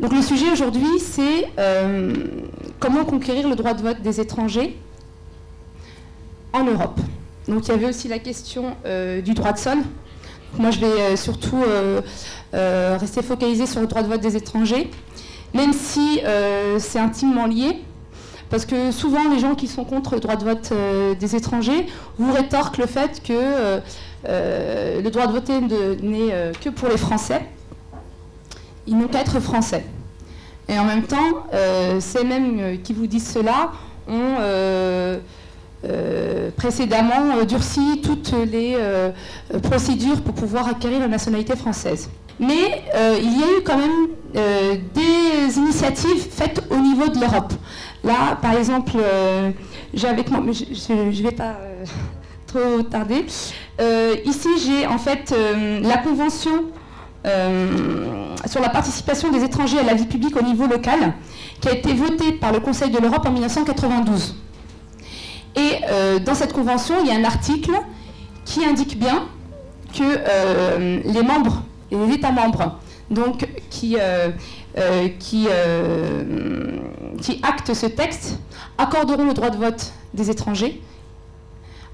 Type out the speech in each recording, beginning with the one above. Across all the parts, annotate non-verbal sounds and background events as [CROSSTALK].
Donc le sujet aujourd'hui, c'est euh, comment conquérir le droit de vote des étrangers en Europe. Donc il y avait aussi la question euh, du droit de sol. Moi, je vais euh, surtout rester focalisé sur le droit de vote des étrangers, même si c'est intimement lié. Parce que souvent, les gens qui sont contre le droit de vote des étrangers vous rétorquent le fait que le droit de voter n'est que pour les Français ils n'ont qu'à être français. Et en même temps, euh, ces mêmes euh, qui vous disent cela ont euh, précédemment durci toutes les procédures pour pouvoir acquérir la nationalité française. Mais il y a eu quand même des initiatives faites au niveau de l'Europe. Là, par exemple, j'ai avec moi, je ne vais pas [LAUGHS] trop tarder. ici, j'ai en fait la convention sur la participation des étrangers à la vie publique au niveau local, qui a été votée par le Conseil de l'Europe en 1992. Et euh, dans cette convention, il y a un article qui indique bien que euh, les membres, les États membres, qui, qui, qui actent ce texte, accorderont le droit de vote des étrangers,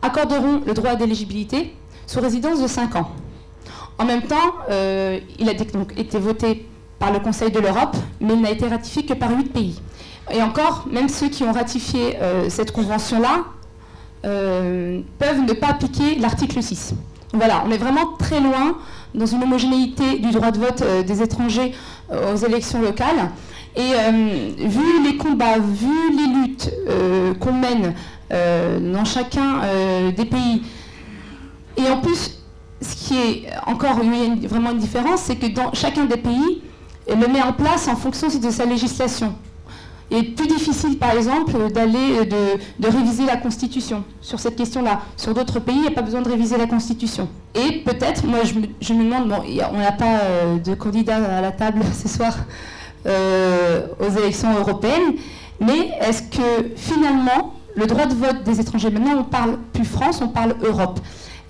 accorderont le droit d'éligibilité sous résidence de 5 ans. En même temps, euh, il a donc été voté par le Conseil de l'Europe, mais il n'a été ratifié que par huit pays. Et encore, même ceux qui ont ratifié euh, cette convention-là euh, peuvent ne pas appliquer l'article 6. Voilà, on est vraiment très loin dans une homogénéité du droit de vote des étrangers aux élections locales. Et vu les combats, vu les luttes qu'on mène dans chacun des pays, et en plus ce qui est encore vraiment une différence, c'est que dans chacun des pays, le met en place en fonction de sa législation. Il est plus difficile, par exemple, d'aller de, réviser la Constitution sur cette question-là. Sur d'autres pays, il n'y a pas besoin de réviser la Constitution. Et peut-être, moi, je me, demande, bon, on n'a pas euh, de candidat à la table [LAUGHS] ce soir euh, aux élections européennes, mais est-ce que finalement, le droit de vote des étrangers, maintenant on parle plus France, on parle Europe.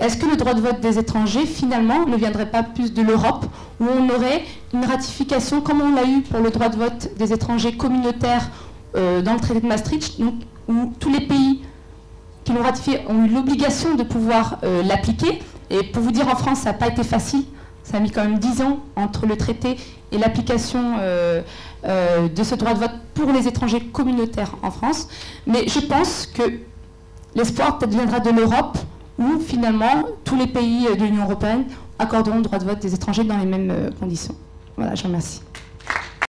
Est-ce que le droit de vote des étrangers, finalement, ne viendrait pas plus de l'Europe, où on aurait une ratification, comme on l'a eu pour le droit de vote des étrangers communautaires euh, dans le traité de Maastricht, où tous les pays qui l'ont ratifié ont eu l'obligation de pouvoir euh, l'appliquer? Et pour vous dire, en France, ça n'a pas été facile. Ça a mis quand même dix ans entre le traité et l'application euh, de ce droit de vote pour les étrangers communautaires en France. Mais je pense que l'espoir peut-être viendra de l'Europe où finalement tous les pays de l'Union européenne accorderont le droit de vote des étrangers dans les mêmes euh, conditions. Voilà, je remercie.